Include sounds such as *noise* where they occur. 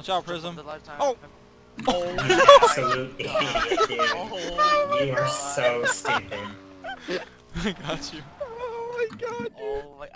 Watch out, Prism. The. Oh. *laughs* Oh. Absolute idiot, *laughs* dude. Oh You are God. so stupid. *laughs* I got you. Oh my god, dude. Oh my